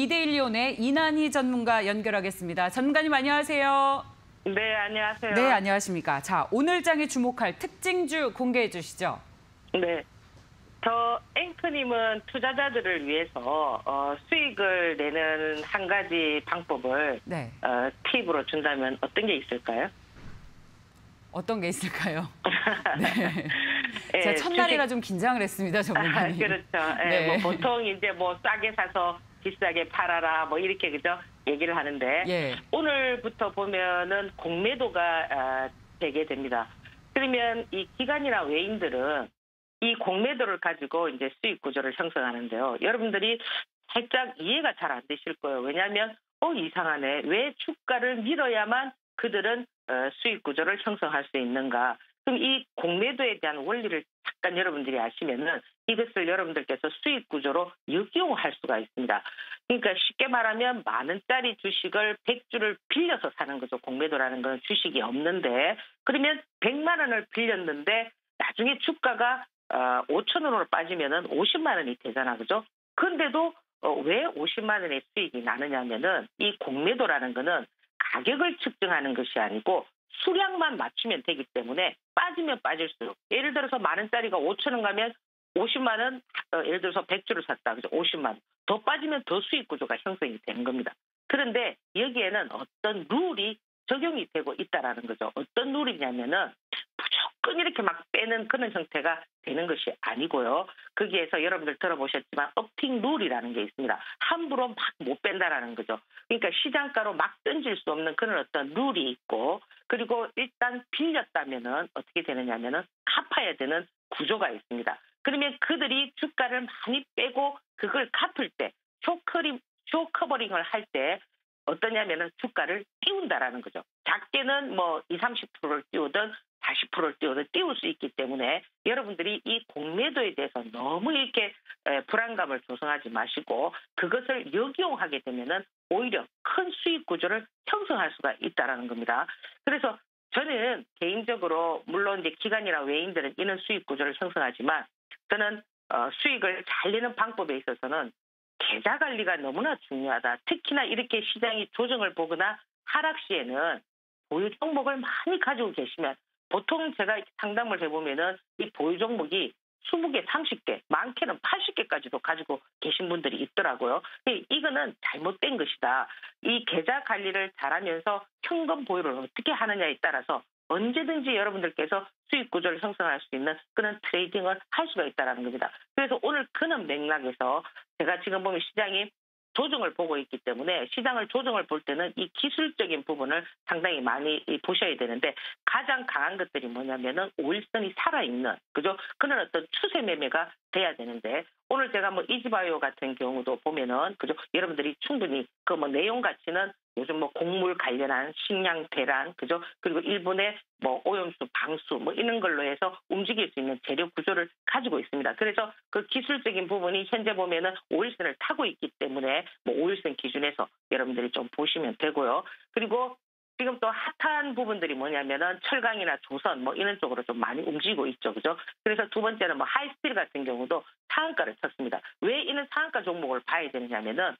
이데일리온의 이난희 전문가 연결하겠습니다. 전문가님 안녕하세요. 네, 안녕하세요. 네, 안녕하십니까. 자, 오늘 장에 주목할 특징주 공개해 주시죠. 네. 저 앵커님은 투자자들을 위해서 어, 수익을 내는 한 가지 방법을 네. 어, 팁으로 준다면 어떤 게 있을까요? 어떤 게 있을까요? 네. 예, 제가 첫날이라 주식- 좀 긴장을 했습니다, 아, 전문가님. 그렇죠. 예, 네. 뭐 보통 이제 뭐 싸게 사서 비싸게 팔아라 뭐 이렇게 그죠 얘기를 하는데 예. 오늘부터 보면은 공매도가 아, 되게 됩니다. 그러면 이 기관이나 외인들은 이 공매도를 가지고 이제 수익 구조를 형성하는데요. 여러분들이 살짝 이해가 잘 안 되실 거예요. 왜냐하면 어 이상하네. 왜 주가를 밀어야만 그들은 어, 수익 구조를 형성할 수 있는가? 그럼 이 공매도에 대한 원리를 잠깐 여러분들이 아시면은 이것을 여러분들께서 수익 구조로 역용할 수가 있습니다. 그러니까 쉽게 말하면 만 원짜리 주식을 100주를 빌려서 사는 거죠. 공매도라는 건 주식이 없는데 그러면 100만 원을 빌렸는데 나중에 주가가 어, 5천 원으로 빠지면은 50만 원이 되잖아. 그죠? 근데도 어, 왜 50만 원의 수익이 나느냐면은 이 공매도라는 거는 가격을 측정하는 것이 아니고 수량만 맞추면 되기 때문에 빠지면 빠질수록 예를 들어서 만 원짜리가 5천 원 가면 50만 원 어, 예를 들어서 100주를 샀다 그죠 50만 원 더 빠지면 더 수익 구조가 형성이 되는 겁니다. 그런데 여기에는 어떤 룰이 적용이 되고 있다라는 거죠. 어떤 룰이냐면은 무조건 이렇게 막 빼는 그런 형태가 되는 것이 아니고요. 거기에서 여러분들 들어보셨지만 업팅 룰이라는 게 있습니다. 함부로 막 못 뺀다라는 거죠. 그러니까 시장가로 막 던질 수 없는 그런 어떤 룰이 있고 그리고 일단 빌렸다면은 어떻게 되느냐면은 갚아야 되는 구조가 있습니다. 그러면 그들이 주가를 많이 빼고 그걸 갚을 때 short covering short covering을 할 때 어떠냐면은 주가를 띄운다라는 거죠. 작게는 뭐 20, 30%를 띄우든 40%를 띄우든 띄울 수 있기 때문에 여러분들이 이 공매도에 대해서 너무 이렇게 에, 불안감을 조성하지 마시고 그것을 역이용하게 되면은 오히려 큰 수익 구조를 형성할 수가 있다라는 겁니다. 그래서 저는 개인적으로 물론 이제 기관이나 외인들은 이런 수익 구조를 형성하지만 저는 어, 수익을 잘 내는 방법에 있어서는 계좌 관리가 너무나 중요하다. 특히나 이렇게 시장이 조정을 보거나 하락 시에는 보유 종목을 많이 가지고 계시면 보통 제가 상담을 해보면은 이 보유 종목이 20개, 30개, 많게는 80개까지도 가지고 계신 분들이 있더라고요. 이- 이거는 잘못된 것이다. 이 계좌 관리를 잘하면서 현금 보유를 어떻게 하느냐에 따라서 언제든지 여러분들께서 수익 구조를 형성할 수 있는 그런 트레이딩을 할 수가 있다는 겁니다. 그래서 오늘 그런 맥락에서 제가 지금 보면 시장이 조정을 보고 있기 때문에 시장을 조정을 볼 때는 이 기술적인 부분을 상당히 많이 이 보셔야 되는데 가장 강한 것들이 뭐냐면은 오일선이 살아있는 그죠? 그런 어떤 추세 매매가 돼야 되는데 오늘 제가 뭐 이지바이오 같은 경우도 보면은 그죠? 여러분들이 충분히 그 뭐 내용 가치는 요즘 뭐 곡물 관련한 식량 대란 그죠 그리고 일본의 뭐 오염수 방류 뭐 이런 걸로 해서 움직일 수 있는 재료 구조를 가지고 있습니다. 그래서 그 기술적인 부분이 현재 보면은 오일선을 타고 있기 때문에 뭐 오일선 기준에서 여러분들이 좀 보시면 되고요. 그리고 지금 또 핫한 부분들이 뭐냐면은 철강이나 조선 뭐 이런 쪽으로 좀 많이 움직이고 있죠. 그죠? 그래서 두 번째는 뭐 하이스틸 같은 경우도 상한가를 쳤습니다. 왜 이런 상한가 종목을 봐야 되느냐면은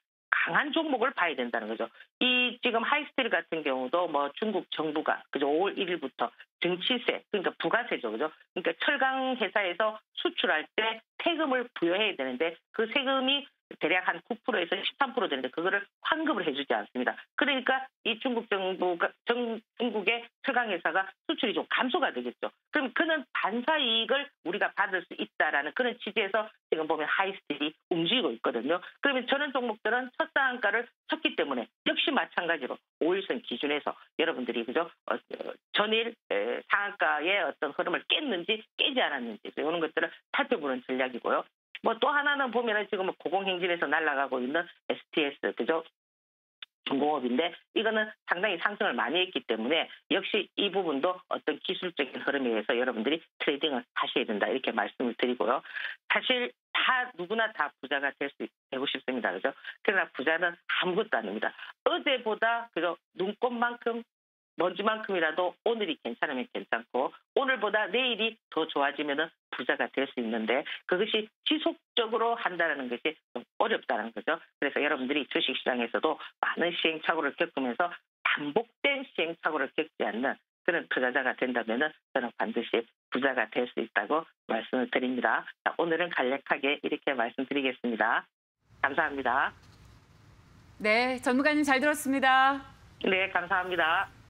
강한 종목을 봐야 된다는 거죠. 이 지금 하이스틸 같은 경우도 뭐 중국 정부가 그죠 5월 1일부터 증치세 그러니까 부가세죠 그죠 그러니까 철강 회사에서 수출할 때 세금을 부여해야 되는데 그 세금이 대략 한 9%에서 13% 되는데 그거를 환급을 해주지 않습니다. 그러니까 이 중국 정부가 정, 중국의 철강 회사가 수출이 좀 감소가 되겠죠. 그럼 그는 반사 이익을 받을 수 있다라는 그런 취지에서 지금 보면 하이스틸이 움직이고 있거든요. 그러면 저런 종목들은 첫 상한가를 쳤기 때문에 역시 마찬가지로 5일선 기준에서 여러분들이 그죠 어, 어, 전일 에, 상한가의 어떤 흐름을 깼는지 깨지 않았는지 이런 것들을 살펴보는 전략이고요. 뭐 또 하나는 보면은 지금 고공행진에서 날아가고 있는 STS 그죠 중공업인데 이거는 상당히 상승을 많이 했기 때문에 역시 이 부분도 어떤 기술적인 흐름에 의해서 여러분들이 트레이딩을 하셔야 된다 이렇게 말씀을 드리고요. 사실 다 누구나 다 부자가 될 수 되고 싶습니다. 그죠? 그러나 부자는 아무것도 아닙니다. 어제보다 그죠 눈꽃만큼 먼지만큼이라도 오늘이 괜찮으면 괜찮고 오늘보다 내일이 더 좋아지면 부자가 될 수 있는데 그것이 지속적으로 한다는 것이 좀 어렵다는 거죠. 그래서 여러분들이 주식시장에서도 많은 시행착오를 겪으면서 반복된 시행착오를 겪지 않는 그런 투자자가 된다면 저는 반드시 부자가 될 수 있다고 말씀을 드립니다. 자, 오늘은 간략하게 이렇게 말씀드리겠습니다. 감사합니다. 네, 전문가님 잘 들었습니다. 네, 감사합니다.